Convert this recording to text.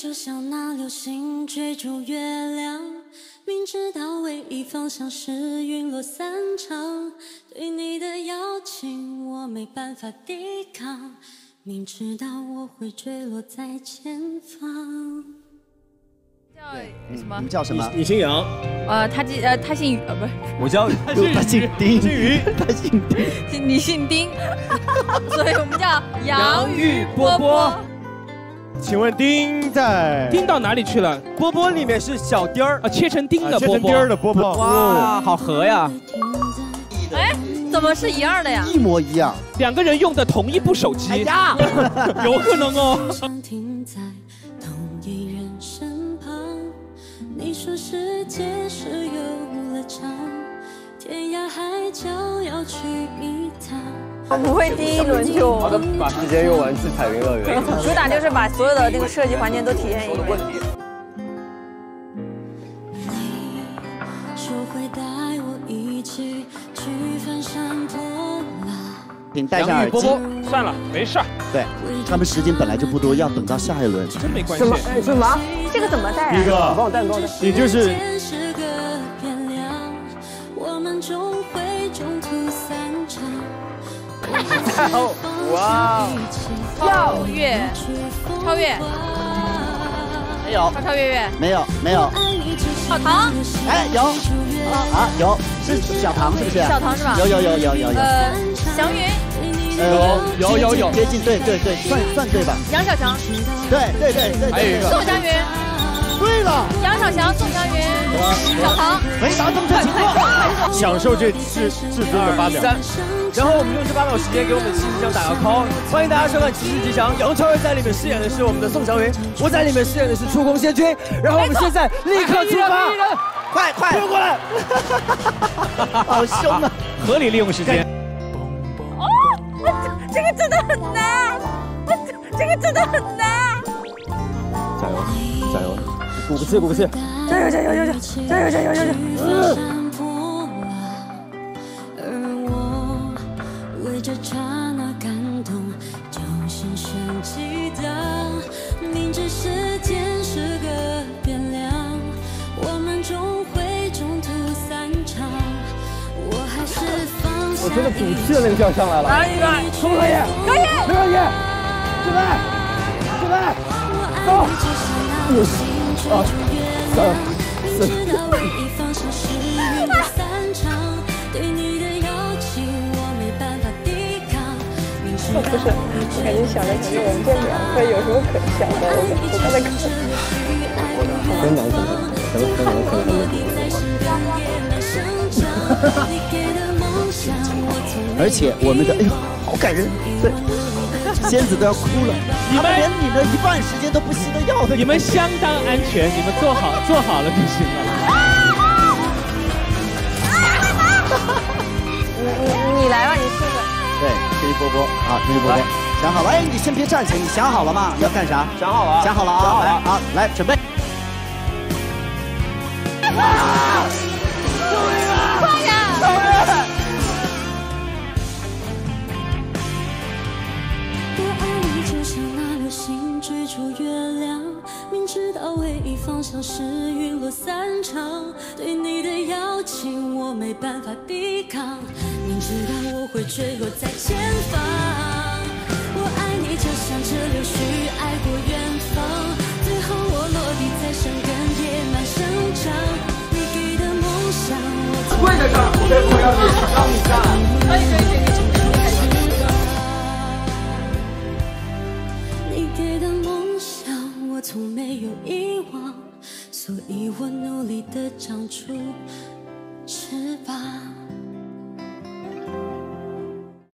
就像那流星追逐月亮，明知道唯一方向是陨落散场。对你的邀请，我没办法抵抗，明知道我会坠落在前方。叫什么你们？叫什么？你姓杨，呃，他姓呃，他姓于呃，不是，我叫 他姓丁，姓于，他姓丁。姓你姓丁，所以我们叫杨宇波波波波。请问丁在丁到哪里去了？波波里面是小丁儿啊，切成丁的波波切成丁。儿的波波。哇，好合呀！哎，怎么是一样的呀？一模一样。两个人用的同一部手机，哎呀，有可能哦。想停在同一人身旁。你说世界是游乐场，天涯海角要去一趟。我不会第一轮就好的，把时间用完去彩云乐园。主打就是把所有的那个设计环节都体验一遍。你说会带我一起去翻山破浪，请戴上耳机。波波，算了，没事儿，对他们时间本来就不多，要等到下一轮。真没关系。哎，什么？这个怎么戴啊？一个，帮我带，帮我带。你就是 哇，超越，超越，没有，超超越越，没有，没有。小唐，哎，有。啊，有。是小唐是不是？小唐是吧？有有有有有。有。呃，祥云，呃，有有有。接近对对对，算算对吧？杨小强，对对对对。还有一个。宋祥云，对了，杨小强，小唐，回答正确情况。享受这至至尊的八秒。三，然后我们用这八秒时间给我们的七夕祥打个 call。欢迎大家收看《骑士吉祥》，杨超越在里面饰演的是我们的宋祥云，我在里面饰演的是出宫仙君。然后我们现在立刻出发，快快冲过来！好凶啊！合理利用时间。哦这个真的很难，这个真的很难。鼓个气，鼓个气！加油加油加油加油加油加油！而我为这刹那感动，就心生激荡。明知时间是个变量，我们终会中途散场。我还是放下我觉得赌气的那个叫上来了。来一个，可不可以？可以。没问题。准备，准备。我爱你就像那流星追逐月亮，明知道唯一方向是陨落散场。对你的邀请，我没办法抵抗。明知道不是，我感觉想着想着我们这两个有什么可笑的？我我刚才看。真难怎么？怎么可能可能？而且我们的哎呦，好感人，对，仙子都要哭了。他们连你的一半时间都不惜的要的。你们相当安全，你们做好做好了就行了。你你你来吧，你试试。对，这一波波啊，这一波波，想好了？哎，你先别站起来，你想好了吗？要干啥？想好了。想好了啊！想好了来啊，来准备。我到唯一方向是陨落散场。对你的邀请我没办法抵抗，明知道我会坠落在前方。我爱你就像这柳絮爱过远方，最后我落地在生根野蛮生长。你给的梦想，我跪在这儿，我要你，让你站。所以我努力的长出翅膀。